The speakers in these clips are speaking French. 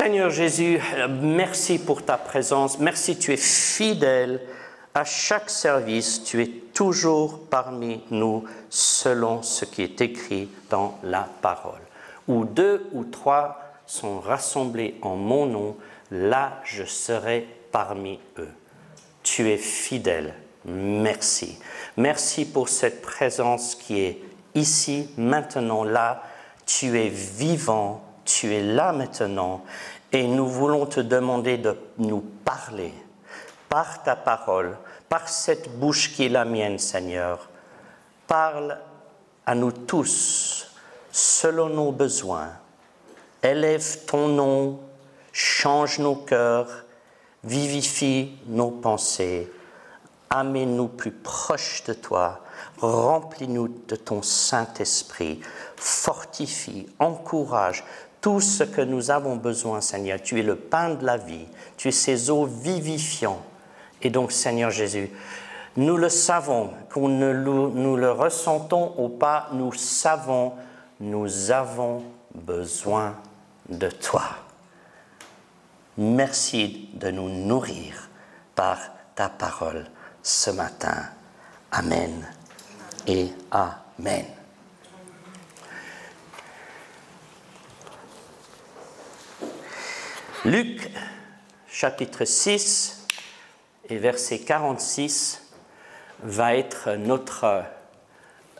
Seigneur Jésus, merci pour ta présence. Merci, tu es fidèle à chaque service. Tu es toujours parmi nous selon ce qui est écrit dans la parole. Où deux ou trois sont rassemblés en mon nom, là je serai parmi eux. Tu es fidèle. Merci. Merci pour cette présence qui est ici, maintenant, là. Tu es vivant tu es là maintenant et nous voulons te demander de nous parler par ta parole, par cette bouche qui est la mienne, Seigneur. Parle à nous tous selon nos besoins. Élève ton nom, change nos cœurs, vivifie nos pensées. Amène-nous plus proche de toi. Remplis-nous de ton Saint-Esprit. Fortifie, encourage, tout ce que nous avons besoin, Seigneur. Tu es le pain de la vie, tu es ces eaux vivifiantes. Et donc, Seigneur Jésus, nous le savons, qu'on nous le ressentons ou pas, nous savons, nous avons besoin de toi. Merci de nous nourrir par ta parole ce matin. Amen et Amen. Luc chapitre 6 et verset 46 va être notre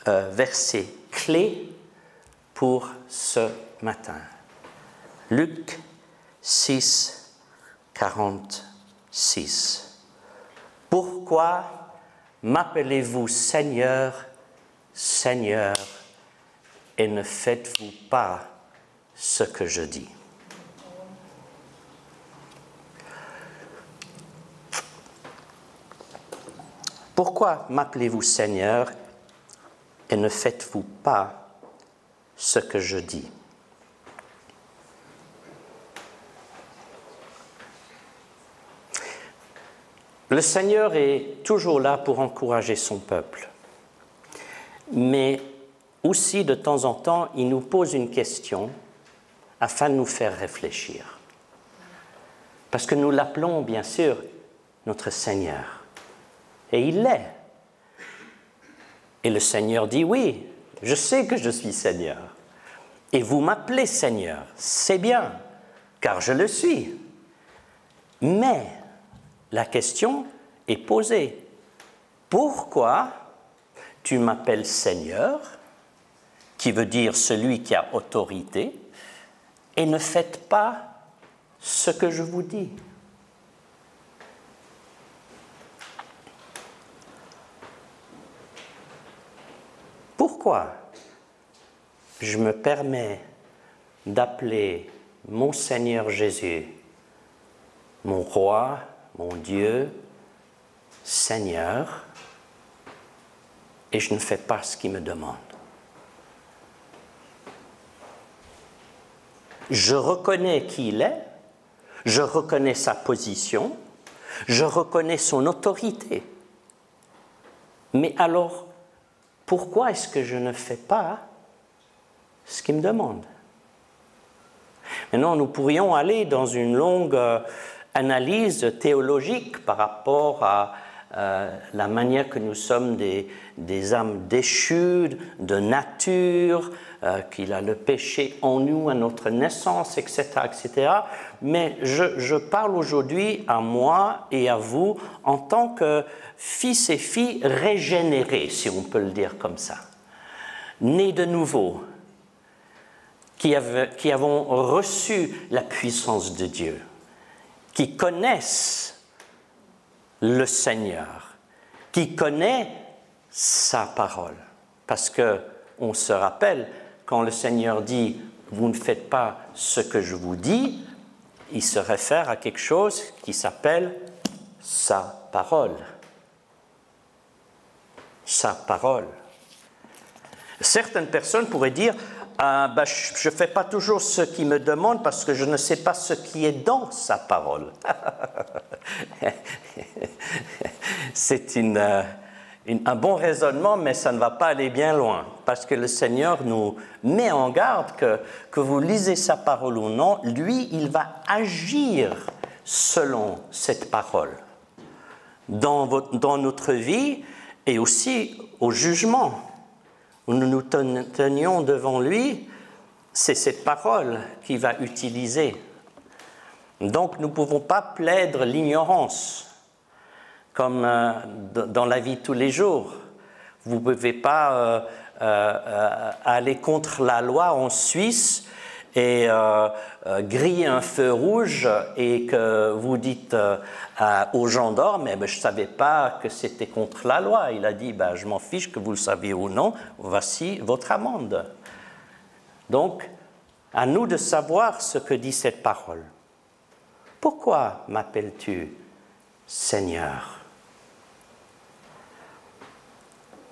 euh, verset clé pour ce matin. Luc 6, 46. Pourquoi m'appelez-vous Seigneur, Seigneur, et ne faites-vous pas ce que je dis? Pourquoi m'appelez-vous Seigneur et ne faites-vous pas ce que je dis? Le Seigneur est toujours là pour encourager son peuple, mais aussi de temps en temps, il nous pose une question afin de nous faire réfléchir. Parce que nous l'appelons bien sûr notre Seigneur. Et il l'est. Et le Seigneur dit, oui, je sais que je suis Seigneur. Et vous m'appelez Seigneur, c'est bien, car je le suis. Mais la question est posée. Pourquoi tu m'appelles Seigneur, qui veut dire celui qui a autorité, et ne faites pas ce que je vous dis? Pourquoi je me permets d'appeler mon Seigneur Jésus, mon roi, mon Dieu, Seigneur, et je ne fais pas ce qu'il me demande. Je reconnais qui il est, je reconnais sa position, je reconnais son autorité. Mais alors, pourquoi est-ce que je ne fais pas ce qu'il me demande? Maintenant, nous pourrions aller dans une longue euh, analyse théologique par rapport à euh, la manière que nous sommes des, âmes déchues de nature, euh, qu'il a le péché en nous à notre naissance, etc. etc. Mais je, parle aujourd'hui à moi et à vous en tant que fils et filles régénérés, si on peut le dire comme ça, nés de nouveau, qui avons reçu la puissance de Dieu, qui connaissent le Seigneur, qui connaît sa parole. Parce que on se rappelle, quand le Seigneur dit Vous ne faites pas ce que je vous dis, il se réfère à quelque chose qui s'appelle sa parole. Sa parole. Certaines personnes pourraient dire ah, ben, je ne fais pas toujours ce qu'il me demande parce que je ne sais pas ce qui est dans sa parole. C'est euh, un bon raisonnement, mais ça ne va pas aller bien loin, parce que le Seigneur nous met en garde que, que vous lisez sa parole ou non, lui, il va agir selon cette parole. Dans notre vie et aussi au jugement où nous nous tenions devant lui, c'est cette parole qu'il va utiliser. Donc nous ne pouvons pas plaidre l'ignorance comme euh, dans la vie tous les jours. Vous ne pouvez pas euh, euh, aller contre la loi en Suisse et griller un feu rouge et que vous dites aux gendarmes, mais je ne savais pas que c'était contre la loi. Il a dit, ben, je m'en fiche que vous le saviez ou non, voici votre amende. Donc, à nous de savoir ce que dit cette parole. Pourquoi m'appelles-tu Seigneur?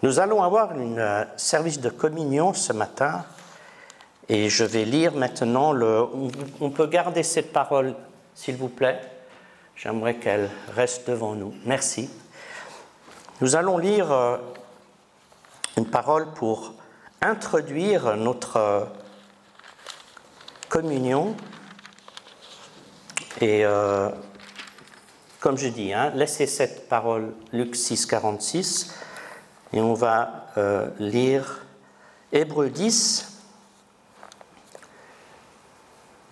Nous allons avoir un euh, service de communion ce matin et je vais lire maintenant le... On peut garder cette parole, s'il vous plaît. J'aimerais qu'elle reste devant nous. Merci. Nous allons lire euh, une parole pour introduire notre euh, communion. Et comme je dis, hein, laissez cette parole, Luc 6, 46, et on va euh, lire Hébreu 10,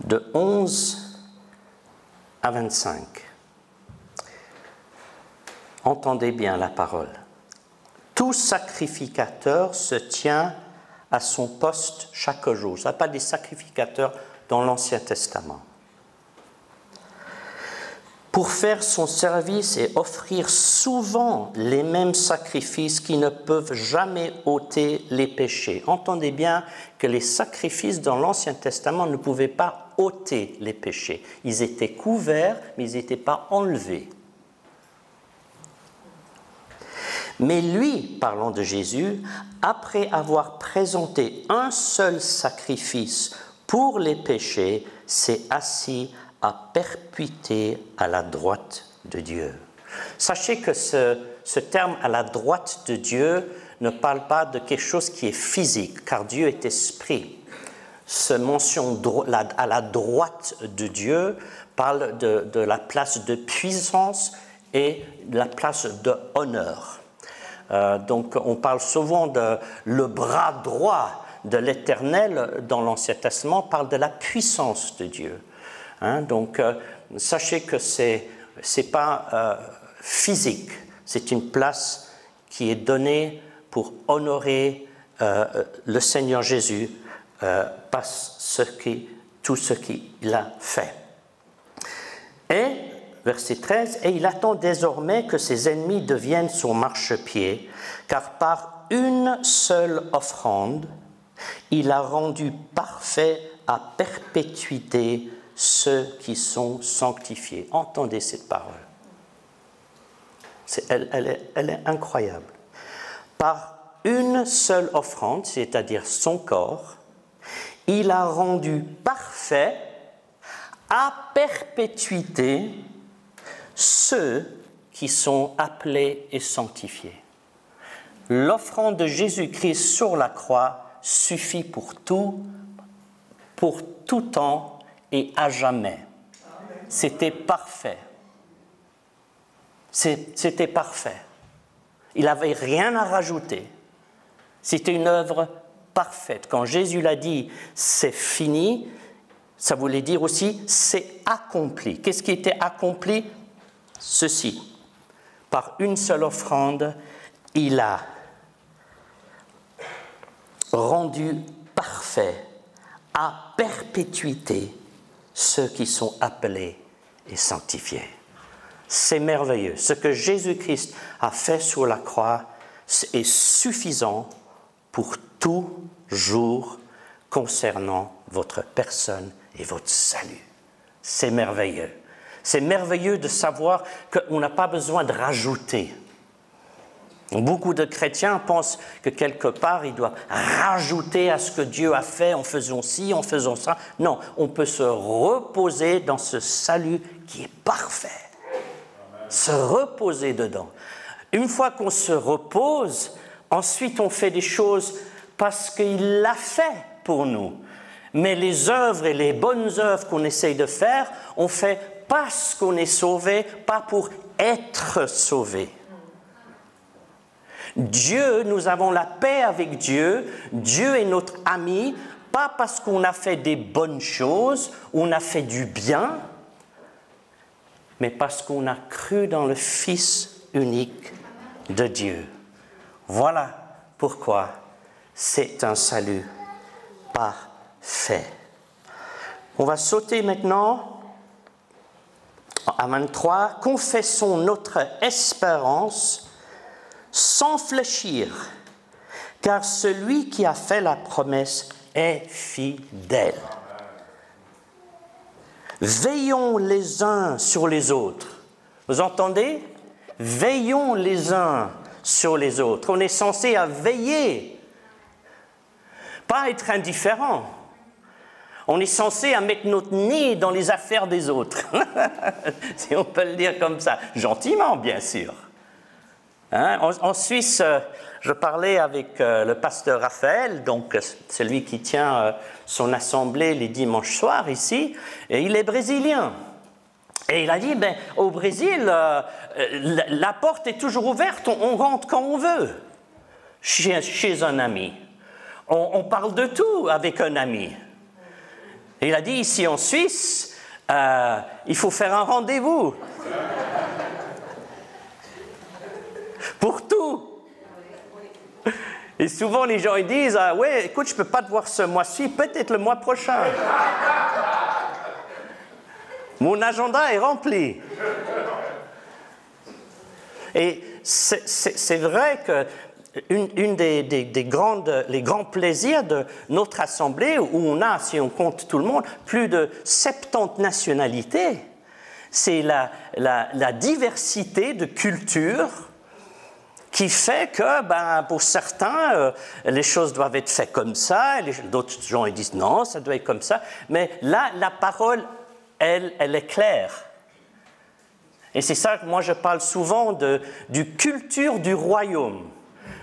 de 11 à 25. Entendez bien la parole. Tout sacrificateur se tient à son poste chaque jour. Ce n'est pas des sacrificateurs dans l'Ancien Testament pour faire son service et offrir souvent les mêmes sacrifices qui ne peuvent jamais ôter les péchés. Entendez bien que les sacrifices dans l'Ancien Testament ne pouvaient pas ôter les péchés. Ils étaient couverts, mais ils n'étaient pas enlevés. Mais lui, parlant de Jésus, après avoir présenté un seul sacrifice pour les péchés, s'est assis à perpétuité à la droite de Dieu. Sachez que ce, ce, terme à la droite de Dieu ne parle pas de quelque chose qui est physique, car Dieu est esprit. Ce mention à la droite de Dieu parle de, la place de puissance et de la place de honneur. Euh, donc on parle souvent de le bras droit de l'Éternel dans l'Ancien Testament, parle de la puissance de Dieu. Hein, donc, euh, sachez que ce n'est pas euh, physique, c'est une place qui est donnée pour honorer le Seigneur Jésus ce qui, tout ce qu'il a fait. Et, verset 13, et il attend désormais que ses ennemis deviennent son marchepied, car par une seule offrande, il a rendu parfait à perpétuité ceux qui sont sanctifiés. Entendez cette parole. elle est incroyable. Par une seule offrande, c'est-à-dire son corps, il a rendu parfait à perpétuité ceux qui sont appelés et sanctifiés. L'offrande de Jésus-Christ sur la croix suffit pour tout, pour tout temps et à jamais. C'était parfait. C'était parfait. Il n'avait rien à rajouter. C'était une œuvre parfaite. Quand Jésus l'a dit, c'est fini, ça voulait dire aussi, c'est accompli. Qu'est-ce qui était accompli? Ceci. Par une seule offrande, il a rendu parfait à perpétuité ceux qui sont appelés et sanctifiés. C'est merveilleux. Ce que Jésus-Christ a fait sur la croix est suffisant pour toujours concernant votre personne et votre salut. C'est merveilleux. C'est merveilleux de savoir qu'on n'a pas besoin de rajouter. Beaucoup de chrétiens pensent que quelque part, ils doivent rajouter à ce que Dieu a fait en faisant ci, en faisant ça. Non, on peut se reposer dans ce salut qui est parfait. Se reposer dedans. Une fois qu'on se repose, ensuite on fait des choses parce qu'il l'a fait pour nous. Mais les œuvres et les bonnes œuvres qu'on essaye de faire, on fait parce qu'on est sauvé, pas pour être sauvé. Dieu, nous avons la paix avec Dieu, Dieu est notre ami, pas parce qu'on a fait des bonnes choses, on a fait du bien, mais parce qu'on a cru dans le Fils unique de Dieu. Voilà pourquoi c'est un salut parfait. On va sauter maintenant à 23. Confessons notre espérance sans fléchir, car celui qui a fait la promesse est fidèle. Veillons les uns sur les autres. Vous entendez? Veillons les uns sur les autres. On est censé à veiller, pas être indifférent. On est censé à mettre notre nez dans les affaires des autres, si on peut le dire comme ça, gentiment bien sûr. Hein? En, Suisse, euh, je parlais avec euh, le pasteur Raphaël, donc euh, celui qui tient son assemblée les dimanches soirs ici, et il est brésilien. Et il a dit, ben, au Brésil, la, porte est toujours ouverte, on, rentre quand on veut chez, un ami. On, parle de tout avec un ami. Il a dit, ici en Suisse, il faut faire un rendez-vous. pour tout. Et souvent, les gens disent ah, Ouais, écoute, je ne peux pas te voir ce mois-ci, peut-être le mois prochain. Mon agenda est rempli. Et c'est vrai que une, des, des, grandes, les grands plaisirs de notre assemblée, où on a, si on compte tout le monde, plus de 70 nationalités, c'est la diversité de cultures qui fait que, ben, pour certains, euh, les choses doivent être faites comme ça, d'autres gens ils disent non, ça doit être comme ça. Mais là, la parole, elle, elle est claire. Et c'est ça que moi je parle souvent de, du culture du royaume.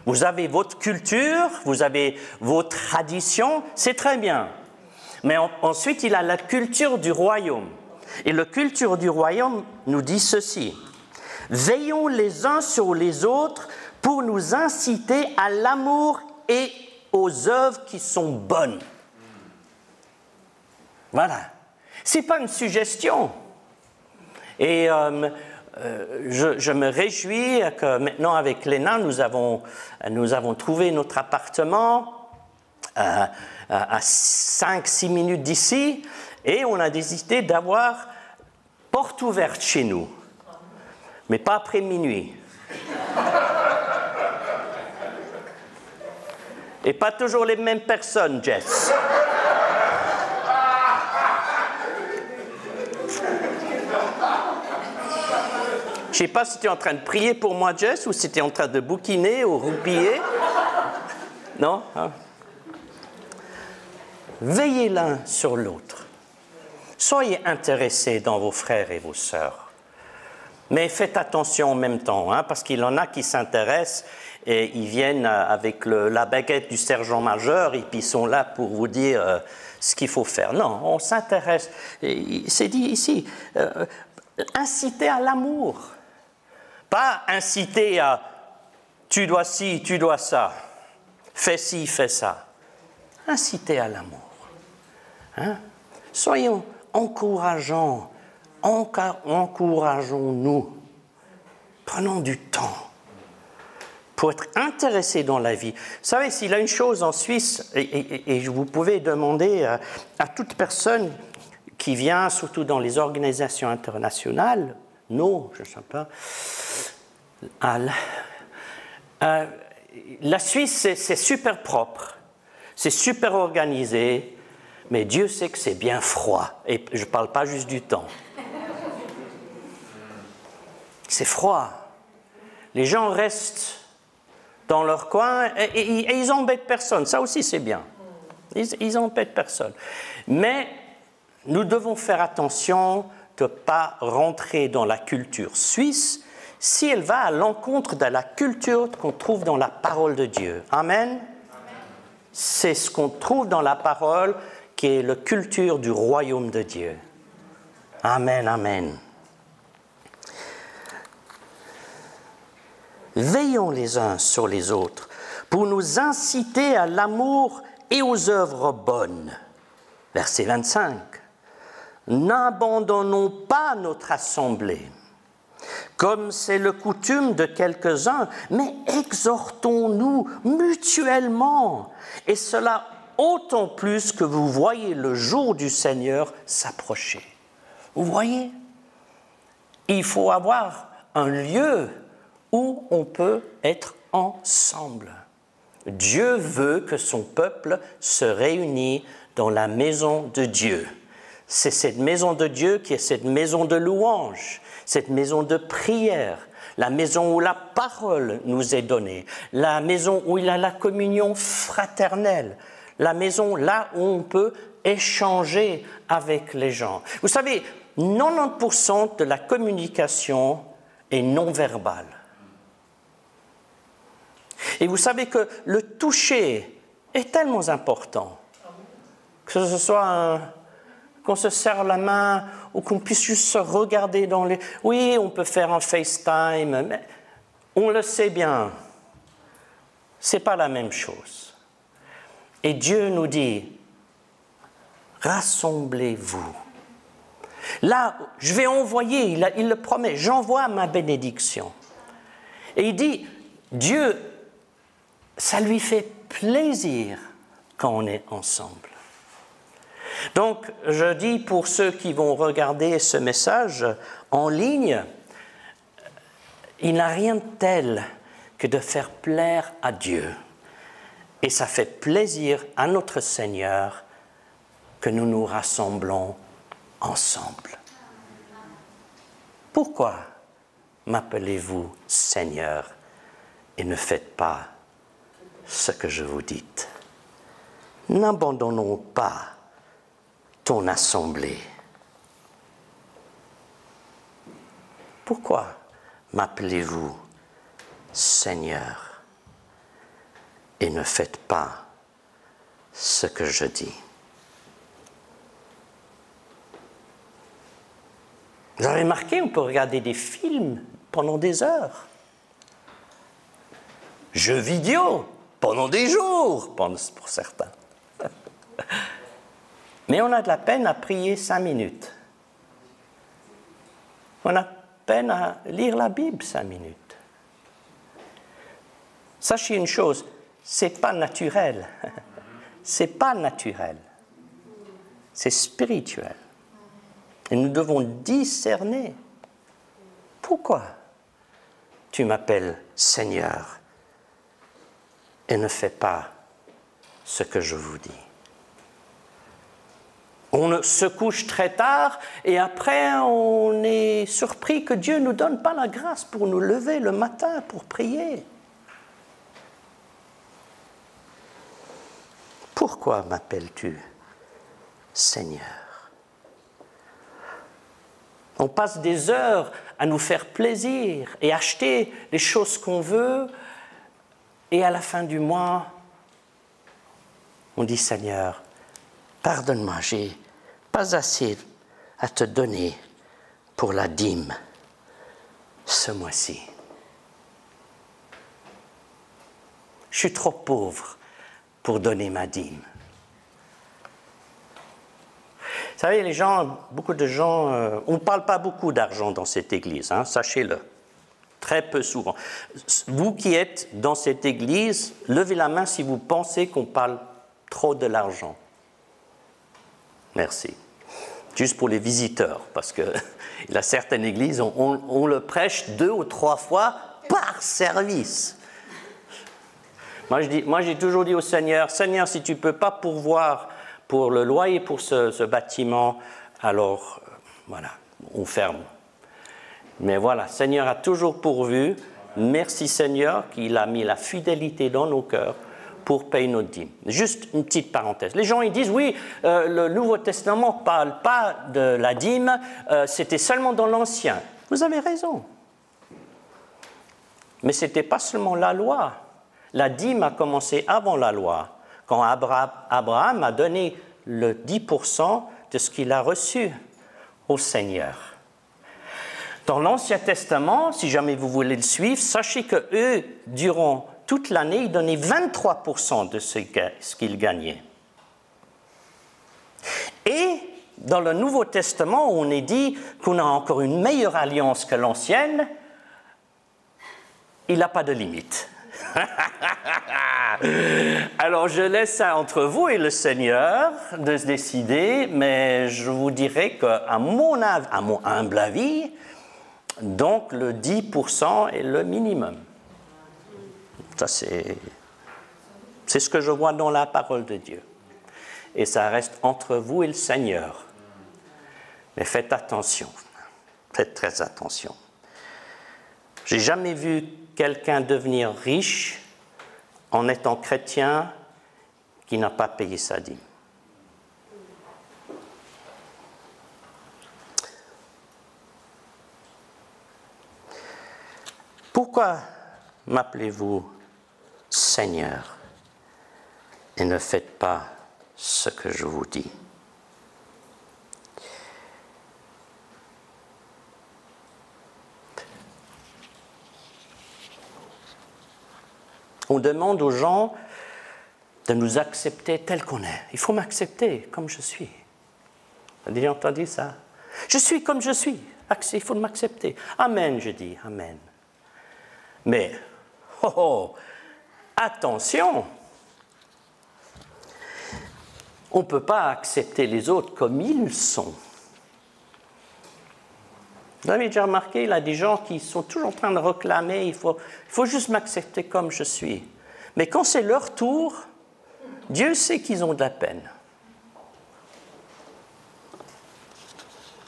Vous avez votre culture, vous avez vos traditions, c'est très bien. Mais ensuite, il a la culture du royaume. Et la culture du royaume nous dit ceci. Veillons les uns sur les autres pour nous inciter à l'amour et aux œuvres qui sont bonnes. Voilà. Ce n'est pas une suggestion. Et euh, euh, je, me réjouis que maintenant, avec Léna, nous avons, nous avons trouvé notre appartement euh, à 5-6 minutes d'ici et on a décidé d'avoir porte ouverte chez nous, mais pas après minuit. Et pas toujours les mêmes personnes, Jess. Je ne sais pas si tu es en train de prier pour moi, Jess, ou si tu es en train de bouquiner ou roupiller. Non hein? Veillez l'un sur l'autre. Soyez intéressés dans vos frères et vos sœurs. Mais faites attention en même temps, hein, parce qu'il y en a qui s'intéressent et ils viennent euh, avec la baguette du sergent-major et puis ils sont là pour vous dire euh, ce qu'il faut faire. Non, on s'intéresse. C'est dit ici, euh, inciter à l'amour, pas inciter à tu dois ci, tu dois ça, fais ci, fais ça. Inciter à l'amour. Hein? Soyons encourageants, encourageons-nous, prenons du temps pour être intéressé dans la vie. Vous savez, s'il a une chose en Suisse, et, vous pouvez demander à, toute personne qui vient, surtout dans les organisations internationales, non, je ne sais pas, euh, la Suisse, c'est super propre, c'est super organisé, mais Dieu sait que c'est bien froid. Et je ne parle pas juste du temps. C'est froid. Les gens restent dans leur coin et, ils embêtent personne. Ça aussi, c'est bien. Ils, ils embêtent personne. Mais nous devons faire attention de ne pas rentrer dans la culture suisse si elle va à l'encontre de la culture qu'on trouve dans la parole de Dieu. Amen. C'est ce qu'on trouve dans la parole qui est la culture du royaume de Dieu. Amen, amen. Veillons les uns sur les autres pour nous inciter à l'amour et aux œuvres bonnes. Verset 25. N'abandonnons pas notre assemblée, comme c'est le coutume de quelques-uns, mais exhortons-nous mutuellement, et cela autant plus que vous voyez le jour du Seigneur s'approcher. Vous voyez Il faut avoir un lieu où on peut être ensemble. Dieu veut que son peuple se réunisse dans la maison de Dieu. C'est cette maison de Dieu qui est cette maison de louange, cette maison de prière, la maison où la parole nous est donnée, la maison où il y a la communion fraternelle, la maison là où on peut échanger avec les gens. Vous savez, 90% de la communication est non verbale. Et vous savez que le toucher est tellement important. Que ce soit qu'on se serre la main ou qu'on puisse juste se regarder dans les... Oui, on peut faire un FaceTime, mais on le sait bien, c'est pas la même chose. Et Dieu nous dit, rassemblez-vous. Là, je vais envoyer, il, il le promet, j'envoie ma bénédiction. Et il dit, Dieu ça lui fait plaisir quand on est ensemble. Donc, je dis pour ceux qui vont regarder ce message en ligne, il n'a rien de tel que de faire plaire à Dieu. Et ça fait plaisir à notre Seigneur que nous nous rassemblons ensemble. Pourquoi m'appelez-vous Seigneur et ne faites pas ce que je vous dis? N'abandonnons pas assemblée. Pourquoi m'appelez-vous Seigneur et ne faites pas ce que je dis? Vous avez remarqué, on peut regarder des films pendant des heures. Jeux vidéo, pendant des jours, pour certains. Mais on a de la peine à prier cinq minutes. On a peine à lire la Bible cinq minutes. Sachez une chose, c'est pas naturel. C'est pas naturel. C'est spirituel. Et nous devons discerner. Pourquoi tu m'appelles Seigneur et ne fait pas ce que je vous dis? On se couche très tard et après on est surpris que Dieu ne nous donne pas la grâce pour nous lever le matin pour prier. Pourquoi m'appelles-tu Seigneur? On passe des heures à nous faire plaisir et acheter les choses qu'on veut et à la fin du mois, on dit Seigneur, pardonne-moi, j'ai pas assez à te donner pour la dîme ce mois-ci. Je suis trop pauvre pour donner ma dîme. Vous savez, les gens, beaucoup de gens, euh, on ne parle pas beaucoup d'argent dans cette église, hein, sachez-le. Très peu souvent. Vous qui êtes dans cette église, levez la main si vous pensez qu'on parle trop de l'argent. Merci. Juste pour les visiteurs, parce que il y a certaines églises, on, on le prêche deux ou trois fois par service. Moi, j'ai toujours dit au Seigneur, Seigneur, si tu ne peux pas pourvoir pour le loyer pour ce, ce bâtiment, alors euh, voilà, on ferme. Mais voilà, Seigneur a toujours pourvu. Merci Seigneur qu'il a mis la fidélité dans nos cœurs pour payer notre dîme. Juste une petite parenthèse. Les gens ils disent oui, euh, le Nouveau Testament ne parle pas de la dîme, euh, c'était seulement dans l'Ancien. Vous avez raison. Mais ce n'était pas seulement la loi. La dîme a commencé avant la loi, quand Abraham a donné le 10% de ce qu'il a reçu au Seigneur. Dans l'Ancien Testament, si jamais vous voulez le suivre, sachez que eux, durant toute l'année, ils donnaient 23% de ce qu'ils gagnaient. Et dans le Nouveau Testament, on est dit qu'on a encore une meilleure alliance que l'ancienne, il n'a pas de limite. Alors je laisse ça entre vous et le Seigneur de se décider, mais je vous dirais qu'à mon humble avis, donc le 10% est le minimum. Ça c'est, ce que je vois dans la parole de Dieu. Et ça reste entre vous et le Seigneur. Mais faites attention, faites très attention. J'ai jamais vu quelqu'un devenir riche en étant chrétien qui n'a pas payé sa dîme. Pourquoi m'appelez-vous Seigneur et ne faites pas ce que je vous dis On demande aux gens de nous accepter tel qu'on est. Il faut m'accepter comme je suis. Vous avez entendu ça? Je suis comme je suis. Il faut m'accepter. Amen, je dis. Amen. Mais, oh, oh attention On ne peut pas accepter les autres comme ils sont. Vous avez déjà remarqué, il y a des gens qui sont toujours en train de réclamer, il faut, il faut juste m'accepter comme je suis. Mais quand c'est leur tour, Dieu sait qu'ils ont de la peine.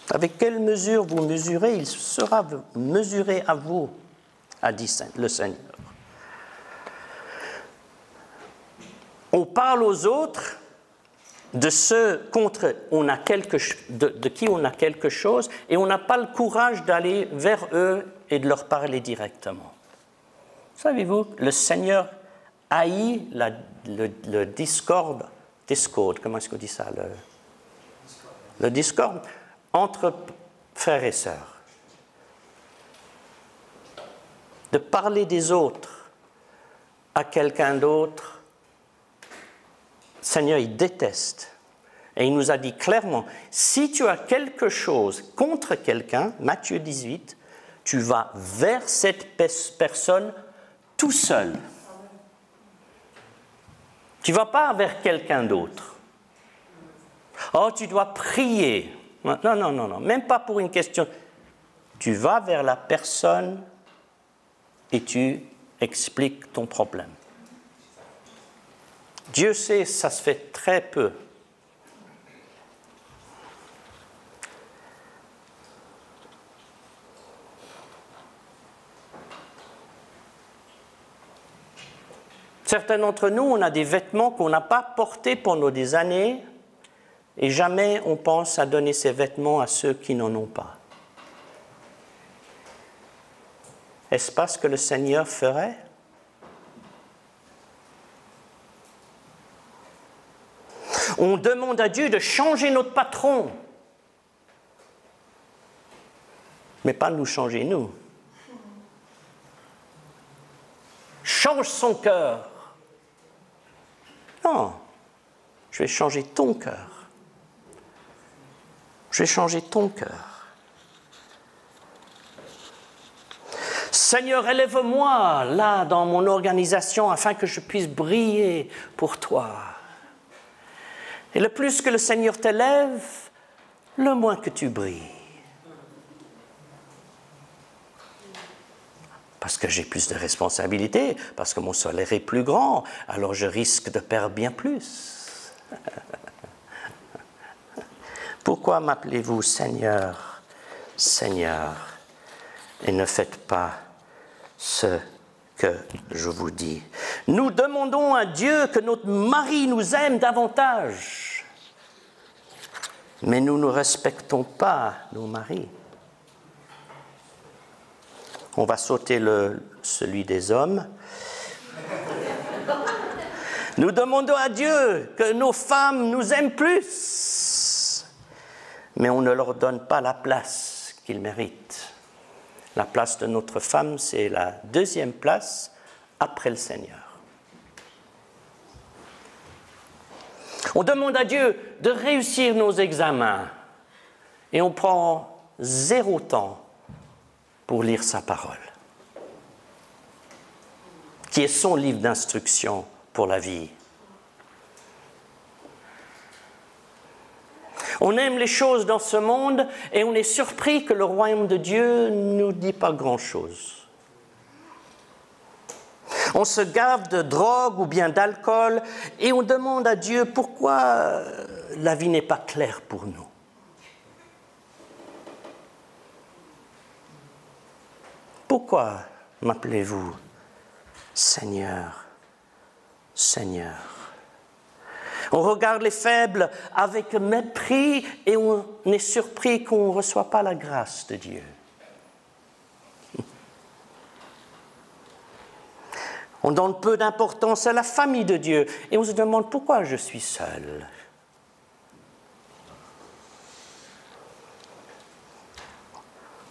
Avec quelle mesure vous mesurez, il sera mesuré à vous, a dit le Seigneur. Parle aux autres de ceux contre on a quelque, de, qui on a quelque chose et on n'a pas le courage d'aller vers eux et de leur parler directement. Savez-vous, le Seigneur haït le, le, discorde, discorde, comment est-ce qu'on dit ça le, le discorde entre frères et sœurs. De parler des autres à quelqu'un d'autre Seigneur, il déteste. Et il nous a dit clairement, si tu as quelque chose contre quelqu'un, Matthieu 18, tu vas vers cette personne tout seul. Tu ne vas pas vers quelqu'un d'autre. Oh, tu dois prier. Non, non, non, non, même pas pour une question. Tu vas vers la personne et tu expliques ton problème. Dieu sait, ça se fait très peu. Certains d'entre nous, on a des vêtements qu'on n'a pas portés pendant des années et jamais on pense à donner ces vêtements à ceux qui n'en ont pas. Est-ce pas ce que le Seigneur ferait? On demande à Dieu de changer notre patron, mais pas nous changer nous. Change son cœur. Non, je vais changer ton cœur. Je vais changer ton cœur. Seigneur, élève-moi là dans mon organisation afin que je puisse briller pour toi. Et le plus que le Seigneur t'élève, le moins que tu brilles. Parce que j'ai plus de responsabilités, parce que mon salaire est plus grand, alors je risque de perdre bien plus. Pourquoi m'appelez-vous Seigneur, Seigneur, et ne faites pas ce je vous dis. Nous demandons à Dieu que notre mari nous aime davantage, mais nous ne respectons pas nos maris. On va sauter celui des hommes. Nous demandons à Dieu que nos femmes nous aiment plus, mais on ne leur donne pas la place qu'ils méritent. La place de notre femme, c'est la deuxième place après le Seigneur. On demande à Dieu de réussir nos examens et on prend zéro temps pour lire sa parole, qui est son livre d'instruction pour la vie. On aime les choses dans ce monde et on est surpris que le royaume de Dieu ne nous dit pas grand-chose. On se gave de drogue ou bien d'alcool et on demande à Dieu pourquoi la vie n'est pas claire pour nous. Pourquoi m'appelez-vous Seigneur, Seigneur? On regarde les faibles avec mépris et on est surpris qu'on ne reçoit pas la grâce de Dieu. On donne peu d'importance à la famille de Dieu et on se demande pourquoi je suis seul.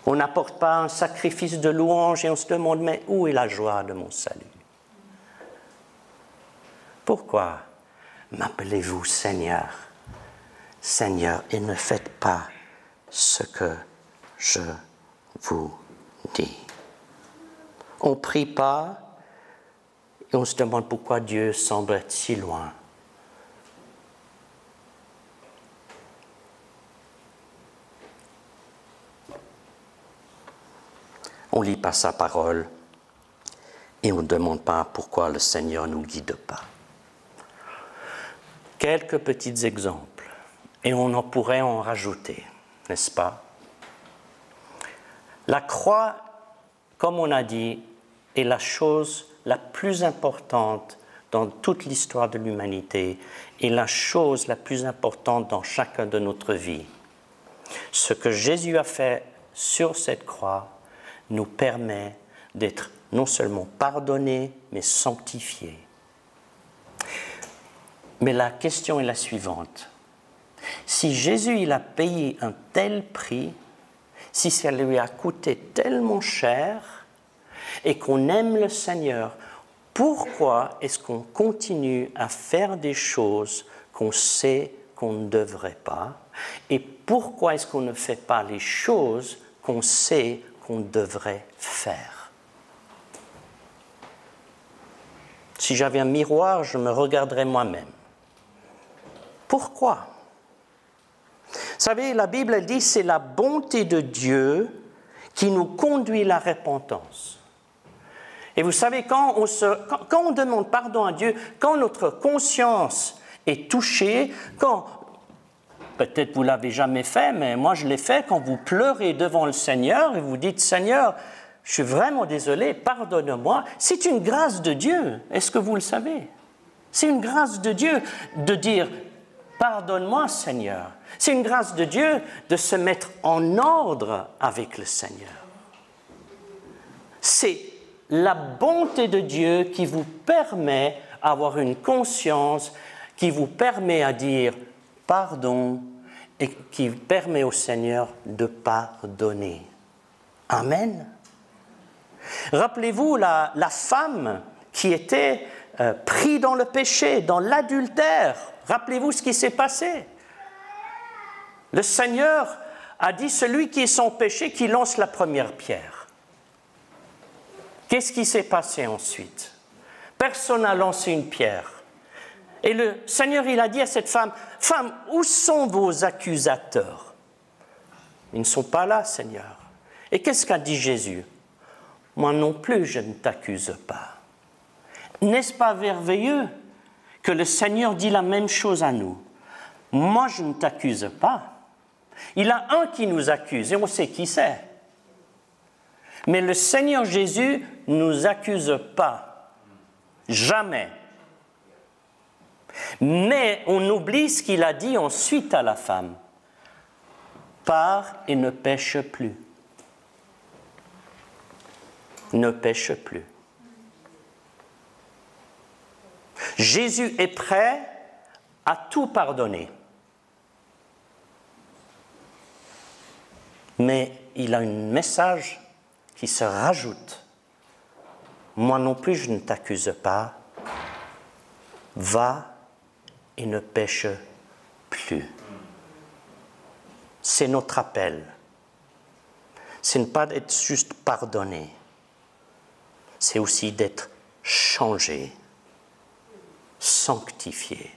On n'apporte pas un sacrifice de louange et on se demande mais où est la joie de mon salut? Pourquoi? M'appelez-vous Seigneur Seigneur et ne faites pas ce que je vous dis. On ne prie pas et on se demande pourquoi Dieu semble être si loin. On ne lit pas sa parole et on ne demande pas pourquoi le Seigneur ne nous guide pas. Quelques petits exemples, et on en pourrait en rajouter, n'est-ce pas? La croix, comme on a dit, est la chose la plus importante dans toute l'histoire de l'humanité et la chose la plus importante dans chacun de notre vie. Ce que Jésus a fait sur cette croix nous permet d'être non seulement pardonnés, mais sanctifiés. Mais la question est la suivante. Si Jésus il a payé un tel prix, si ça lui a coûté tellement cher et qu'on aime le Seigneur, pourquoi est-ce qu'on continue à faire des choses qu'on sait qu'on ne devrait pas? Et pourquoi est-ce qu'on ne fait pas les choses qu'on sait qu'on devrait faire? Si j'avais un miroir, je me regarderais moi-même. Pourquoi? Vous savez, la Bible elle dit c'est la bonté de Dieu qui nous conduit la repentance. Et vous savez, quand on, quand on demande pardon à Dieu, quand notre conscience est touchée, quand Peut-être vous l'avez jamais fait, mais moi je l'ai fait quand vous pleurez devant le Seigneur et vous dites Seigneur, je suis vraiment désolé, pardonne-moi. C'est une grâce de Dieu. Est-ce que vous le savez? C'est une grâce de Dieu de dire pardonne-moi Seigneur. C'est une grâce de Dieu de se mettre en ordre avec le Seigneur. C'est la bonté de Dieu qui vous permet d'avoir une conscience, qui vous permet à dire pardon et qui permet au Seigneur de pardonner. Amen. Rappelez-vous la, femme qui était euh, prise dans le péché, dans l'adultère. Rappelez-vous ce qui s'est passé. Le Seigneur a dit, celui qui est sans péché, qui lance la première pierre. Qu'est-ce qui s'est passé ensuite? Personne n'a lancé une pierre. Et le Seigneur, il a dit à cette femme, Femme, où sont vos accusateurs Ils ne sont pas là, Seigneur. Et qu'est-ce qu'a dit Jésus Moi non plus, je ne t'accuse pas. N'est-ce pas merveilleux que le Seigneur dit la même chose à nous? Moi, je ne t'accuse pas. Il a un qui nous accuse, et on sait qui c'est. Mais le Seigneur Jésus ne nous accuse pas. Jamais. Mais on oublie ce qu'il a dit ensuite à la femme. Pars et ne pêche plus. ne pêche plus. Jésus est prêt à tout pardonner. Mais il a un message qui se rajoute. Moi non plus, je ne t'accuse pas. Va et ne pêche plus. C'est notre appel. Ce n'est pas d'être juste pardonné, c'est aussi d'être changé, sanctifié.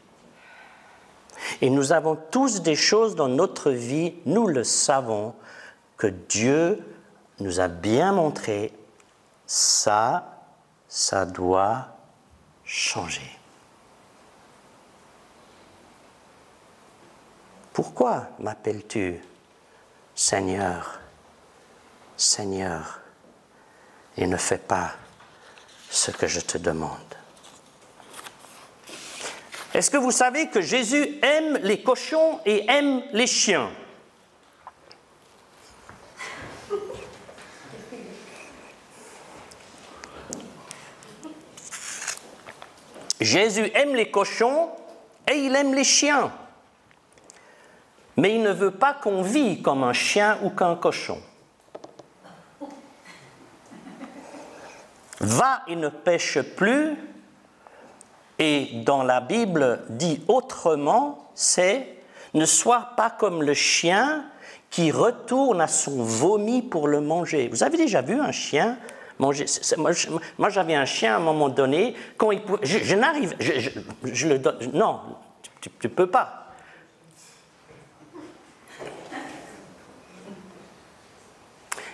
Et nous avons tous des choses dans notre vie, nous le savons, que Dieu nous a bien montré, ça, ça doit changer. Pourquoi m'appelles-tu Seigneur, Seigneur, et ne fais pas ce que je te demande? Est-ce que vous savez que Jésus aime les cochons et aime les chiens? Jésus aime les cochons et il aime les chiens. Mais il ne veut pas qu'on vit comme un chien ou qu'un cochon. Va et ne pêche plus, et dans la Bible dit autrement, c'est ne sois pas comme le chien qui retourne à son vomi pour le manger. Vous avez déjà vu un chien manger Moi, j'avais un chien à un moment donné, quand il je, n'arrive, je, le donne, non, tu ne peux pas.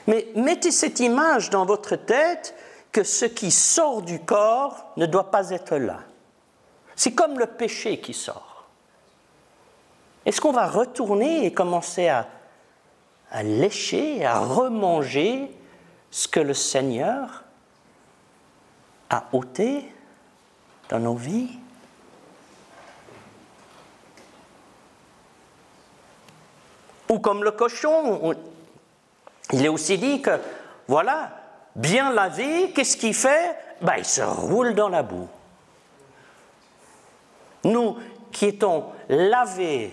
Mais mettez cette image dans votre tête que ce qui sort du corps ne doit pas être là. C'est comme le péché qui sort. Est-ce qu'on va retourner et commencer à, lécher, à remanger ce que le Seigneur a ôté dans nos vies? Ou comme le cochon, il est aussi dit que, voilà, bien lavé, qu'est-ce qu'il fait? Ben, Il se roule dans la boue. Nous qui étions lavés,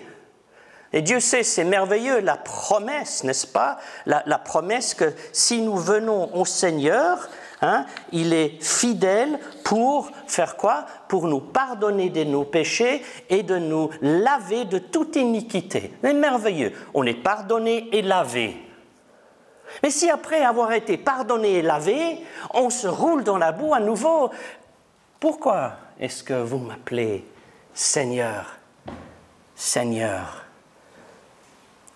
et Dieu sait, c'est merveilleux, la promesse, n'est-ce pas? La, promesse que si nous venons au Seigneur, hein, il est fidèle pour faire quoi? Pour nous pardonner de nos péchés et de nous laver de toute iniquité. C'est merveilleux. On est pardonné et lavé. Mais si après avoir été pardonné et lavé, on se roule dans la boue à nouveau, pourquoi est-ce que vous m'appelez Seigneur, Seigneur,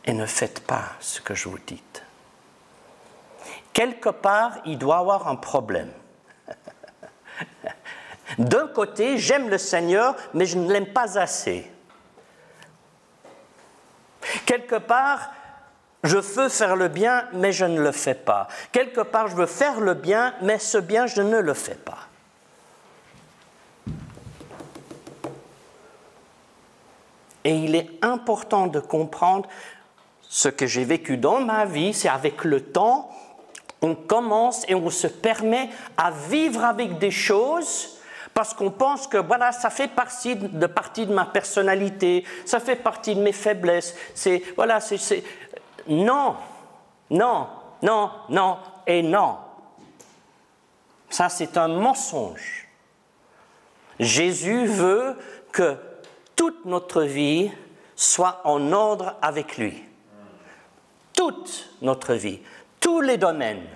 et ne faites pas ce que je vous dis Quelque part, il doit avoir un problème. D'un côté, j'aime le Seigneur, mais je ne l'aime pas assez. Quelque part, je veux faire le bien, mais je ne le fais pas. Quelque part, je veux faire le bien, mais ce bien, je ne le fais pas. Et il est important de comprendre ce que j'ai vécu dans ma vie, c'est avec le temps, on commence et on se permet à vivre avec des choses parce qu'on pense que voilà, ça fait partie de, partie de ma personnalité, ça fait partie de mes faiblesses. C'est voilà, c'est non, non, non, non et non. Ça, c'est un mensonge. Jésus veut que toute notre vie soit en ordre avec lui. Toute notre vie, tous les domaines.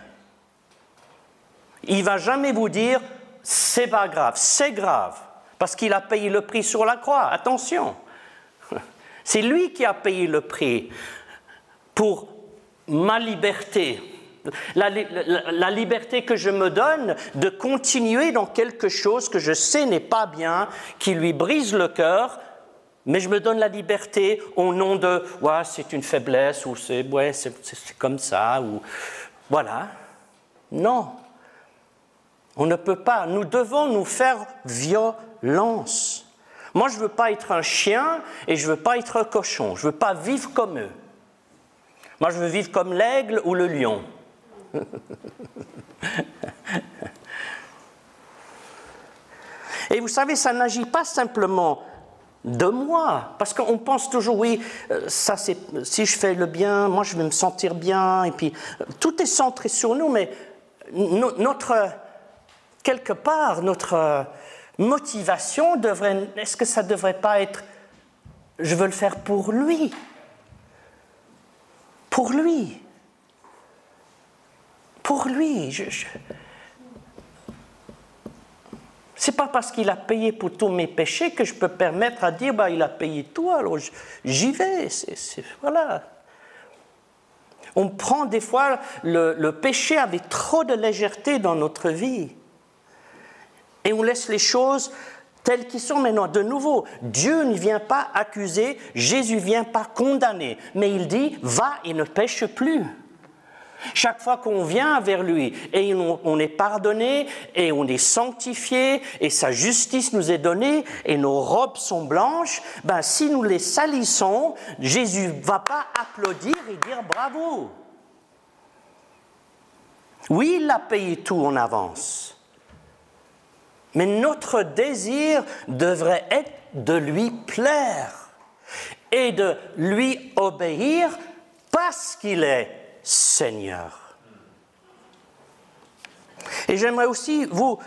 Il va jamais vous dire c'est pas grave, c'est grave, parce qu'il a payé le prix sur la croix. Attention, c'est lui qui a payé le prix pour ma liberté, la, liberté que je me donne de continuer dans quelque chose que je sais n'est pas bien, qui lui brise le cœur, mais je me donne la liberté au nom de ouais, c'est une faiblesse ou c'est ouais, c'est comme ça ou voilà. Non, on ne peut pas. Nous devons nous faire violence. Moi, je ne veux pas être un chien et je ne veux pas être un cochon. Je ne veux pas vivre comme eux. Moi, je veux vivre comme l'aigle ou le lion. Et vous savez, ça n'agit pas simplement de moi, parce qu'on pense toujours, oui, euh, ça c'est, si je fais le bien, moi je vais me sentir bien, et puis euh, tout est centré sur nous, mais notre, quelque part, notre motivation devrait, est-ce que ça ne devrait pas être, je veux le faire pour lui, pour lui, pour lui. C'est pas parce qu'il a payé pour tous mes péchés que je peux permettre à dire bah, il a payé tout, alors j'y vais. voilà. On prend des fois le, péché avec trop de légèreté dans notre vie. Et on laisse les choses telles qu'elles sont maintenant. De nouveau, Dieu ne vient pas accuser, Jésus vient pas condamner, mais il dit va et ne pêche plus. Chaque fois qu'on vient vers lui et on est pardonné et on est sanctifié et sa justice nous est donnée et nos robes sont blanches, ben si nous les salissons, Jésus ne va pas applaudir et dire bravo. Oui, il a payé tout en avance. Mais notre désir devrait être de lui plaire et de lui obéir parce qu'il est Seigneur. Et j'aimerais aussi vous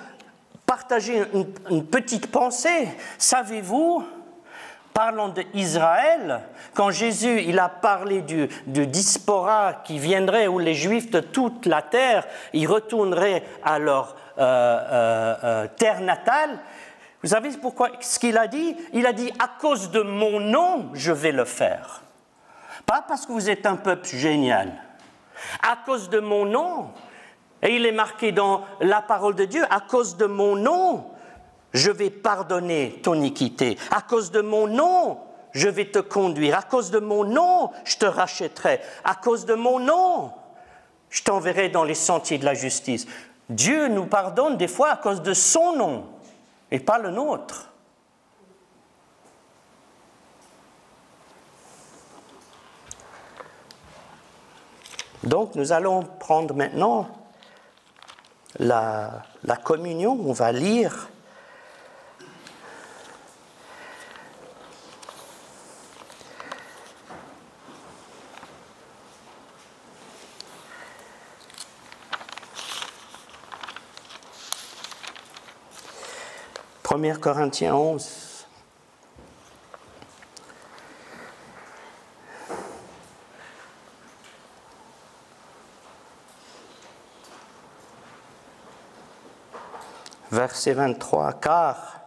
partager une, petite pensée. Savez-vous, parlant d'Israël, quand Jésus il a parlé du, diaspora qui viendrait, où les Juifs de toute la terre, ils retourneraient à leur euh, euh, euh, terre natale, vous savez pourquoi ce qu'il a dit? Il a dit à cause de mon nom, je vais le faire. Pas parce que vous êtes un peuple génial à cause de mon nom. Et il est marqué dans la parole de Dieu, à cause de mon nom, je vais pardonner ton iniquité. À cause de mon nom, je vais te conduire. À cause de mon nom, je te rachèterai. À cause de mon nom, je t'enverrai dans les sentiers de la justice. Dieu nous pardonne des fois à cause de son nom et pas le nôtre. Donc nous allons prendre maintenant la, communion, on va lire Première Corinthiens 11. Verset 23, car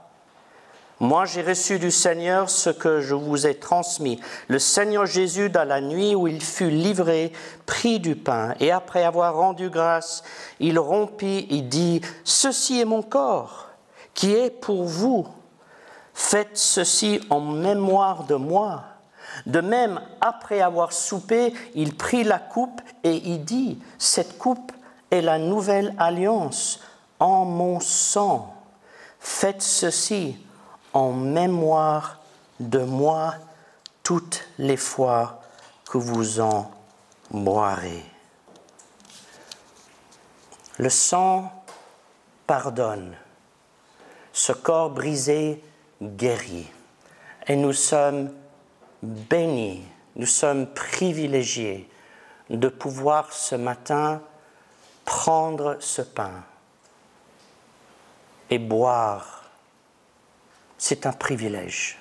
moi j'ai reçu du Seigneur ce que je vous ai transmis. Le Seigneur Jésus, dans la nuit où il fut livré, prit du pain, et après avoir rendu grâce, il rompit et dit, Ceci est mon corps, qui est pour vous. Faites ceci en mémoire de moi. De même, après avoir soupé, il prit la coupe et il dit, Cette coupe est la nouvelle alliance en mon sang. Faites ceci en mémoire de moi toutes les fois que vous en boirez. Le sang pardonne, ce corps brisé guérit. Et nous sommes bénis, nous sommes privilégiés de pouvoir ce matin prendre ce pain et boire, c'est un privilège.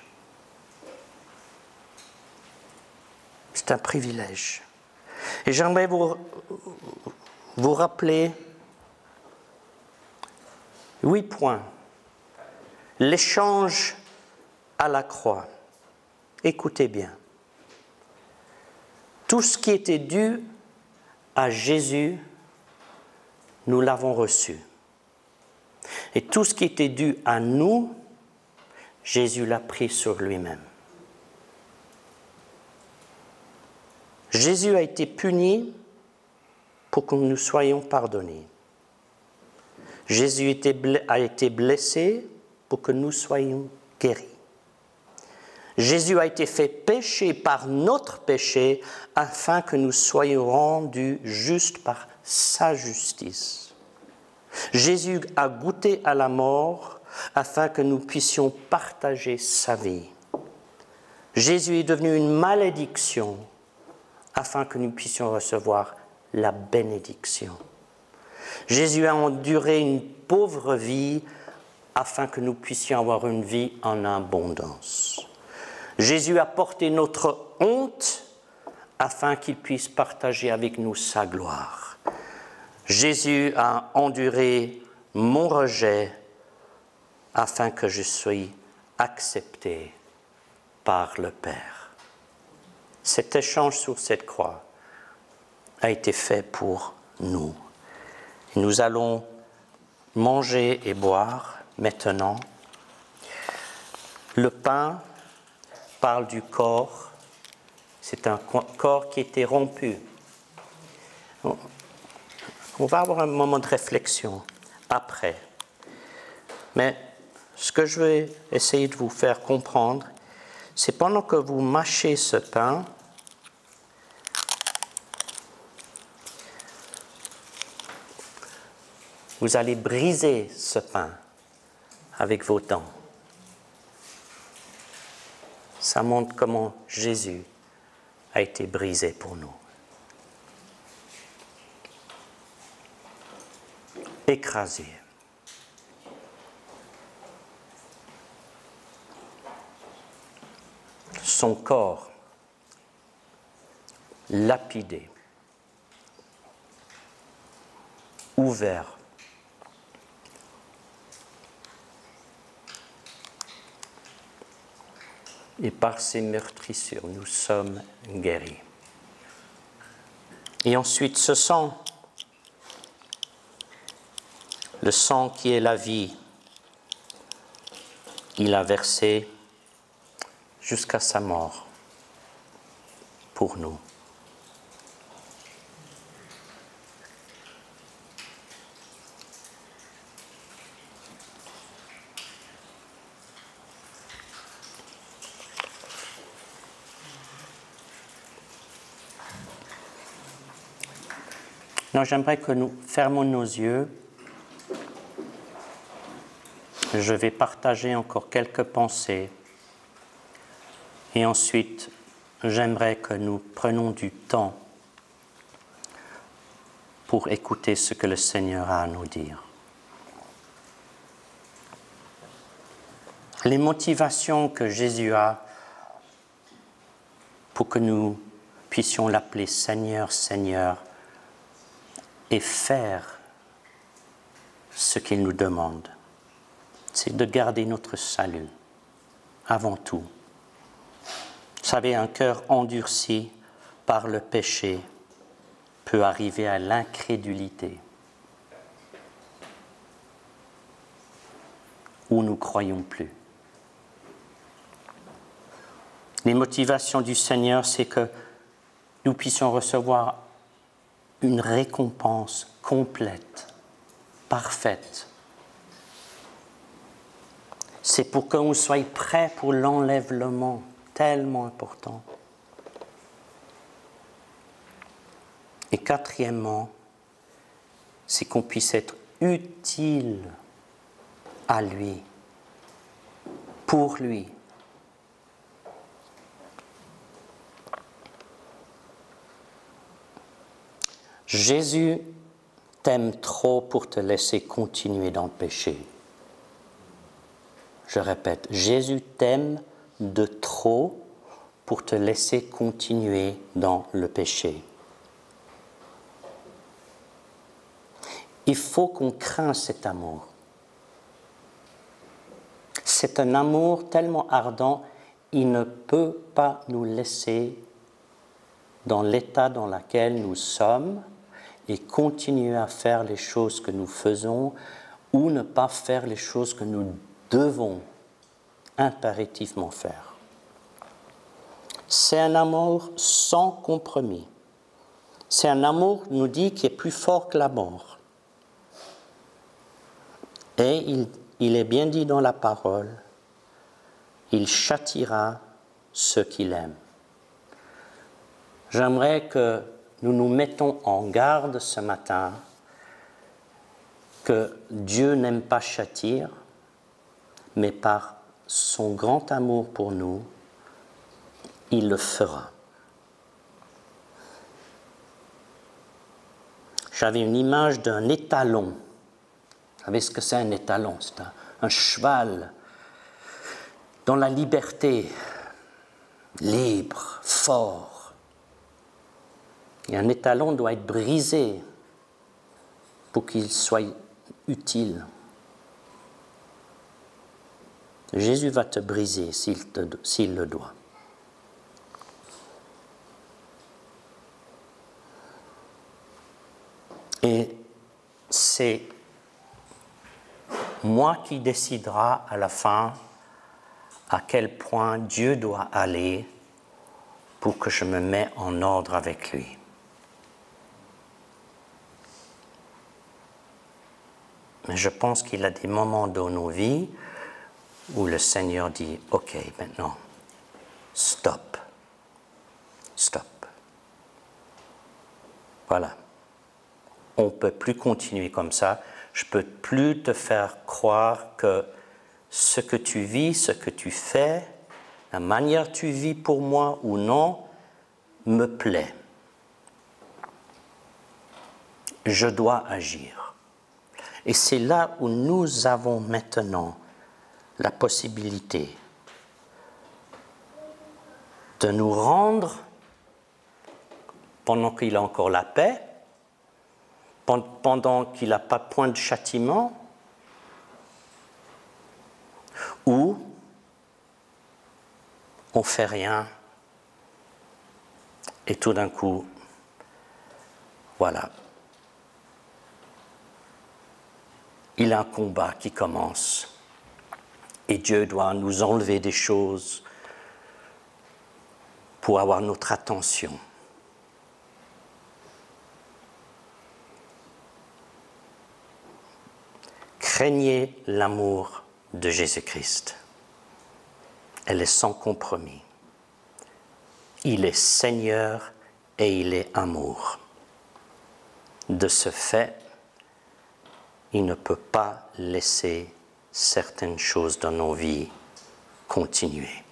C'est un privilège. Et j'aimerais vous, rappeler huit points. L'échange à la croix. Écoutez bien. Tout ce qui était dû à Jésus, nous l'avons reçu. Et tout ce qui était dû à nous, Jésus l'a pris sur lui-même. Jésus a été puni pour que nous soyons pardonnés. Jésus a été blessé pour que nous soyons guéris. Jésus a été fait péché par notre péché afin que nous soyons rendus justes par sa justice. Jésus a goûté à la mort afin que nous puissions partager sa vie. Jésus est devenu une malédiction afin que nous puissions recevoir la bénédiction. Jésus a enduré une pauvre vie afin que nous puissions avoir une vie en abondance. Jésus a porté notre honte afin qu'il puisse partager avec nous sa gloire. Jésus a enduré mon rejet afin que je sois accepté par le Père. Cet échange sur cette croix a été fait pour nous. Nous allons manger et boire maintenant. Le pain parle du corps. C'est un corps qui était rompu. On va avoir un moment de réflexion après. Mais ce que je vais essayer de vous faire comprendre, c'est pendant que vous mâchez ce pain, vous allez briser ce pain avec vos dents. Ça montre comment Jésus a été brisé pour nous. Écrasé. Son corps lapidé, ouvert et par ses meurtrissures, nous sommes guéris. Et ensuite, ce sang, le sang qui est la vie, il a versé jusqu'à sa mort pour nous. Non, j'aimerais que nous fermons nos yeux. Je vais partager encore quelques pensées. Et ensuite, j'aimerais que nous prenions du temps pour écouter ce que le Seigneur a à nous dire. Les motivations que Jésus a pour que nous puissions l'appeler Seigneur, Seigneur, et faire ce qu'il nous demande. C'est de garder notre salut avant tout. Vous savez, un cœur endurci par le péché peut arriver à l'incrédulité, où nous croyons plus. Les motivations du Seigneur, c'est que nous puissions recevoir une récompense complète, parfaite. C'est pour vous soyez prêt pour l'enlèvement, tellement important. Et quatrièmement, c'est qu'on puisse être utile à lui, pour lui. Jésus t'aime trop pour te laisser continuer dans le péché. Je répète, Jésus t'aime de trop pour te laisser continuer dans le péché. Il faut qu'on craint cet amour. C'est un amour tellement ardent, il ne peut pas nous laisser dans l'état dans lequel nous sommes et continuer à faire les choses que nous faisons ou ne pas faire les choses que nous devons impérativement faire. C'est un amour sans compromis. C'est un amour, nous dit, qui est plus fort que la mort. Et il, il est bien dit dans la parole, il châtira ceux qu'il aime. J'aimerais que nous nous mettons en garde ce matin que Dieu n'aime pas châtir, mais par son grand amour pour nous, il le fera. J'avais une image d'un étalon. Vous savez ce que c'est un étalon? C'est un, cheval dans la liberté, libre, fort. Et un étalon doit être brisé pour qu'il soit utile. Jésus va te briser s'il le doit. Et c'est moi qui décidera à la fin à quel point Dieu doit aller pour que je me mette en ordre avec lui. Mais je pense qu'il a des moments dans nos vies où le Seigneur dit, OK, maintenant, stop, stop. Voilà. On ne peut plus continuer comme ça. Je ne peux plus te faire croire que ce que tu vis, ce que tu fais, la manière tu vis pour moi ou non, me plaît. Je dois agir. Et c'est là où nous avons maintenant la possibilité de nous rendre pendant qu'il a encore la paix, pendant qu'il n'a pas point de châtiment, ou on fait rien et tout d'un coup, voilà, il a un combat qui commence et Dieu doit nous enlever des choses pour avoir notre attention. Craignez l'amour de Jésus-Christ. Elle est sans compromis. Il est Seigneur et il est amour. De ce fait, il ne peut pas laisser certaines choses dans nos vies continuer.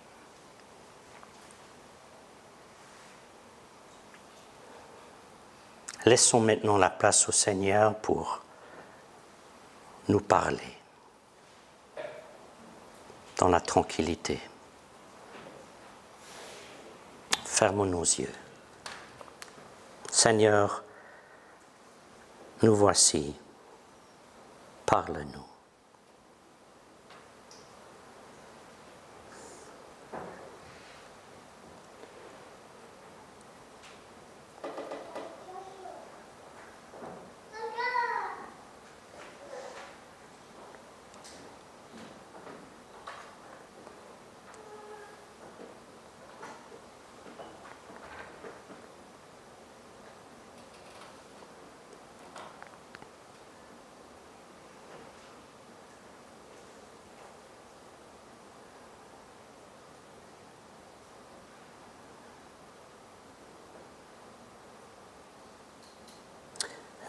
Laissons maintenant la place au Seigneur pour nous parler dans la tranquillité. Fermons nos yeux. Seigneur, nous voici. Parle-nous.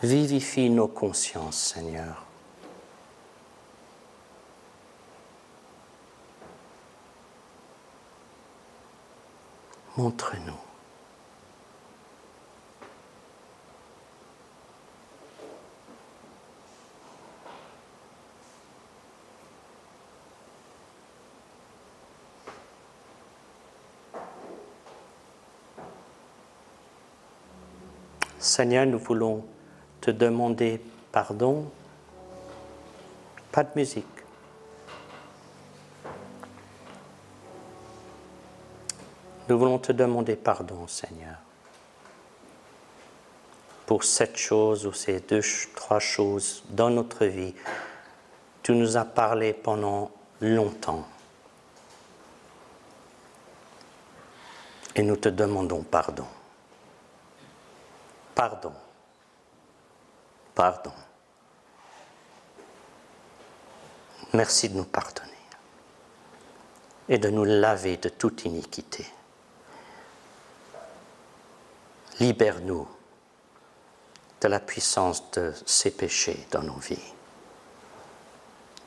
Vivifie nos consciences, Seigneur. Montre-nous. Seigneur, nous voulons te demander pardon. Pas de musique. Nous voulons te demander pardon, Seigneur, pour cette chose ou ces deux, trois choses dans notre vie. Tu nous as parlé pendant longtemps. Et nous te demandons pardon. Pardon pardon. Merci de nous pardonner et de nous laver de toute iniquité. Libère-nous de la puissance de ces péchés dans nos vies.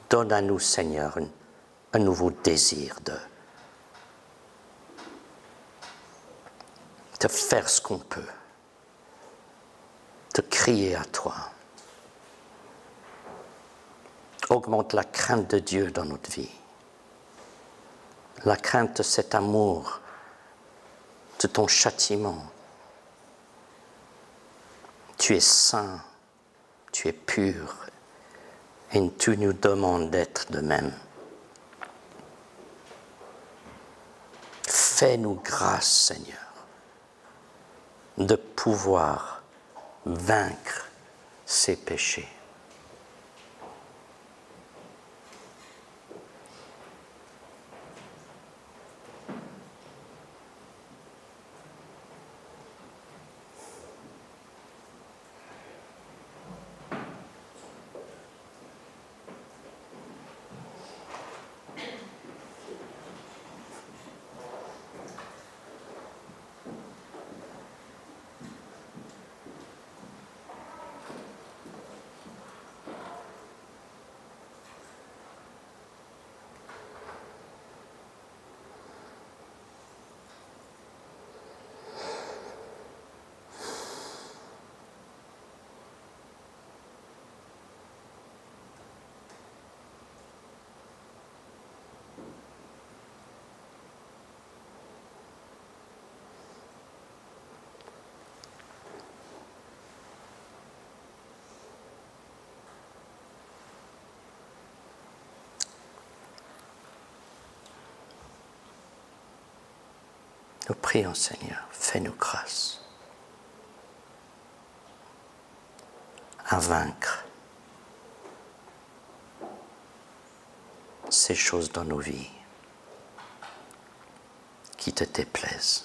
Donne à nous, Seigneur, un, nouveau désir de faire ce qu'on peut, de crier à toi. Augmente la crainte de Dieu dans notre vie, la crainte de cet amour, de ton châtiment. Tu es saint, tu es pur, et tu nous demandes d'être de même. Fais-nous grâce, Seigneur, de pouvoir vaincre ces péchés. Nous prions, Seigneur, fais-nous grâce à vaincre ces choses dans nos vies qui te déplaisent,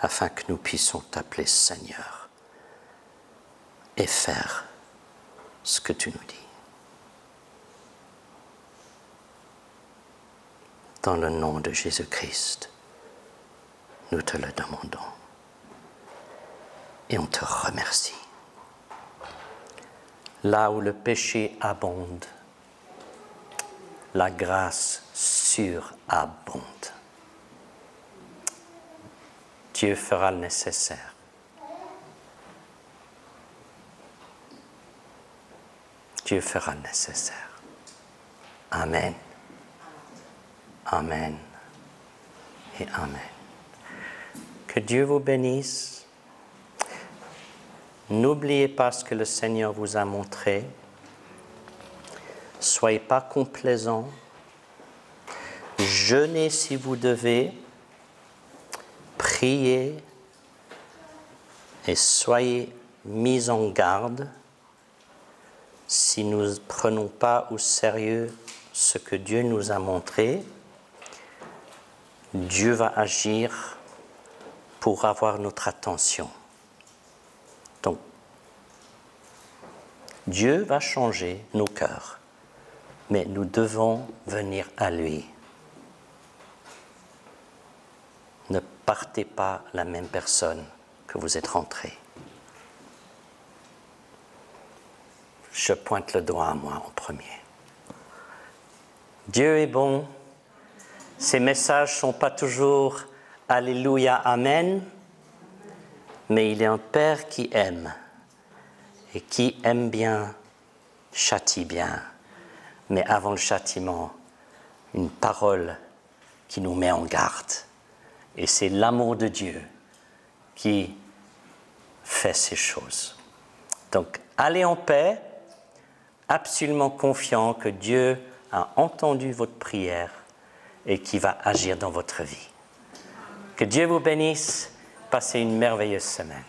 afin que nous puissions t'appeler Seigneur et faire ce que tu nous dis. Dans le nom de Jésus-Christ nous te le demandons. Et on te remercie. Là où le péché abonde, la grâce surabonde. Dieu fera le nécessaire. Dieu fera le nécessaire. Amen. Amen. Et Amen. Que Dieu vous bénisse. N'oubliez pas ce que le Seigneur vous a montré. Soyez pas complaisants. Jeûnez si vous devez. Priez. Et soyez mis en garde si nous ne prenons pas au sérieux ce que Dieu nous a montré. Dieu va agir pour avoir notre attention. Donc, Dieu va changer nos cœurs, mais nous devons venir à lui. Ne partez pas la même personne que vous êtes rentré. Je pointe le doigt à moi en premier. Dieu est bon. Ces messages ne sont pas toujours Alléluia, Amen. Mais il est un Père qui aime. Et qui aime bien, châtie bien. Mais avant le châtiment, une parole qui nous met en garde. Et c'est l'amour de Dieu qui fait ces choses. Donc, allez en paix, absolument confiant que Dieu a entendu votre prière et qui va agir dans votre vie. Que Dieu vous bénisse. Passez une merveilleuse semaine.